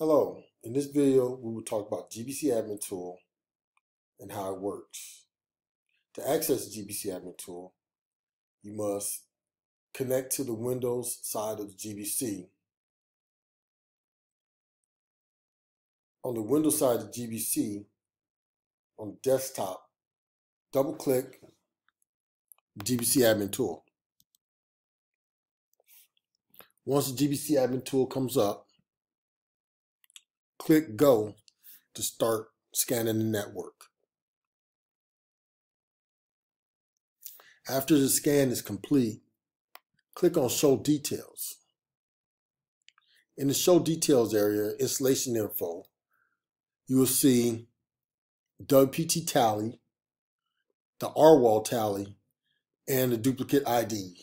Hello, in this video we will talk about GBC Admin Tool and how it works. To access GBC Admin Tool, you must connect to the Windows side of the GBC. On the Windows side of the GBC, on the desktop, double click GBC Admin Tool. Once the GBC Admin Tool comes up, click Go to start scanning the network. After the scan is complete, click on Show Details. In the Show Details area, Installation Info, you will see WPT tally, the RWAL tally, and the duplicate ID.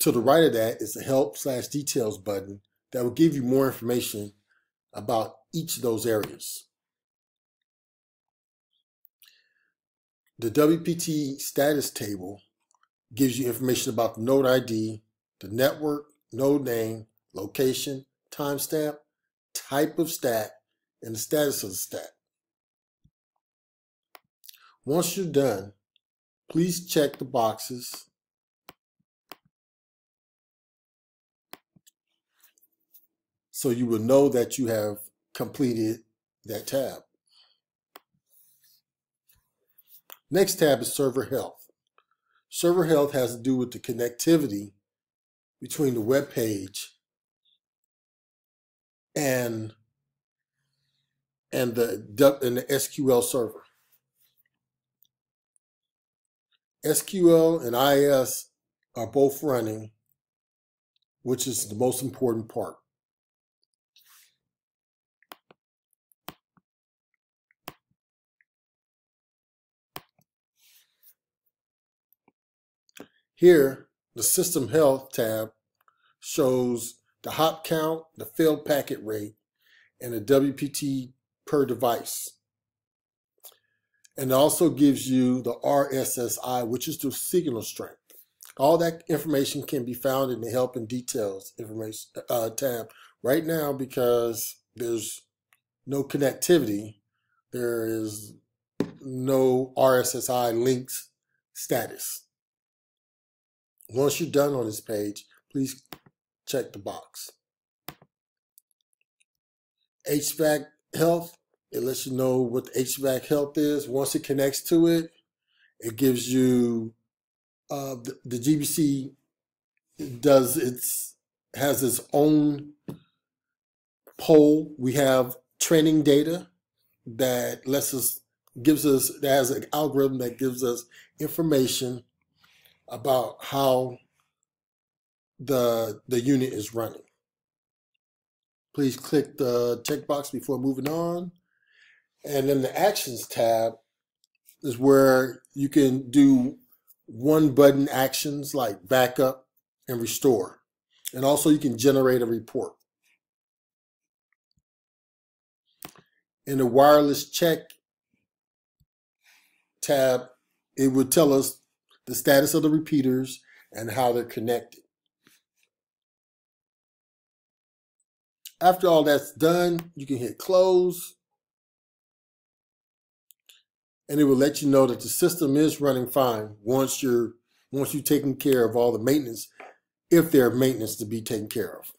To the right of that is the Help slash Details button that will give you more information about each of those areas. The WPT status table gives you information about the node ID, the network, node name, location, timestamp, type of stat, and the status of the stat. Once you're done, please check the boxes so you will know that you have completed that tab. Next tab is server health. Server health has to do with the connectivity between the web page and and the and the SQL server. SQL and IIS are both running, which is the most important part. Here, the System Health tab shows the hop count, the failed packet rate, and the WPT per device. And it also gives you the RSSI, which is the signal strength. All that information can be found in the Help and Details information uh, tab right now because there's no connectivity. There is no RSSI links status. Once you're done on this page, please check the box. HVAC health, it lets you know what the HVAC health is. Once it connects to it, it gives you uh, the, the GBC does its has its own poll. We have training data that lets us gives us that has an algorithm that gives us information about how the the unit is running. Please click the checkbox before moving on. And then the actions tab is where you can do one button actions like backup and restore. And also you can generate a report. In the wireless check tab, it would tell us the status of the repeaters, and how they're connected. After all that's done, you can hit close and it will let you know that the system is running fine once you're once you've taken care of all the maintenance if there are maintenance to be taken care of.